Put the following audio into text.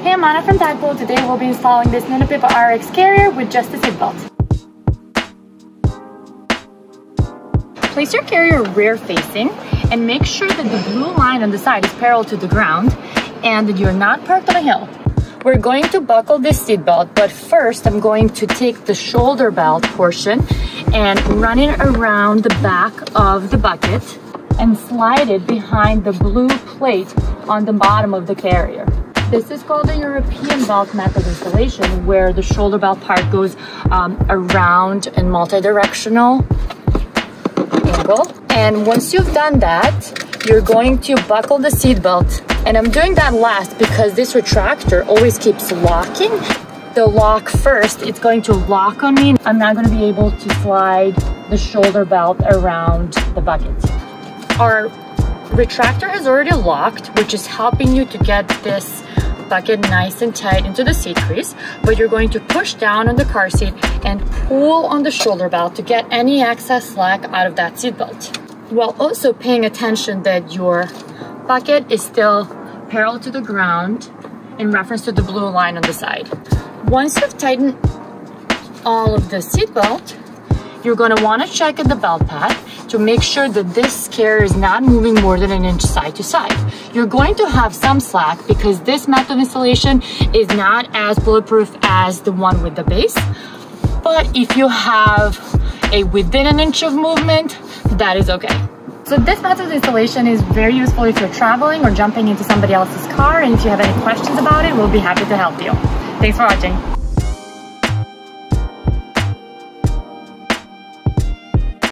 Hey, I'm Anna from Tadpole. Today we'll be installing this Nuna Pipa RX carrier with just a seatbelt. Place your carrier rear facing and make sure that the blue line on the side is parallel to the ground and that you're not parked on a hill. We're going to buckle this seatbelt, but first I'm going to take the shoulder belt portion and run it around the back of the bucket and slide it behind the blue plate on the bottom of the carrier. This is called the European belt method installation where the shoulder belt part goes um, around in multi-directional angle. And once you've done that, you're going to buckle the seat belt. and I'm doing that last because this retractor always keeps locking. The lock first, it's going to lock on me. I'm not gonna be able to slide the shoulder belt around the bucket. Our retractor has already locked, which is helping you to get this bucket nice and tight into the seat crease, but you're going to push down on the car seat and pull on the shoulder belt to get any excess slack out of that seat belt. While also paying attention that your bucket is still parallel to the ground in reference to the blue line on the side. Once you've tightened all of the seat belt, you're going to want to check at the belt pad to make sure that this carrier is not moving more than an inch side to side. You're going to have some slack because this method of installation is not as bulletproof as the one with the base. But if you have a within an inch of movement, that is okay. So this method of installation is very useful if you're traveling or jumping into somebody else's car and if you have any questions about it, we'll be happy to help you. Thanks for watching.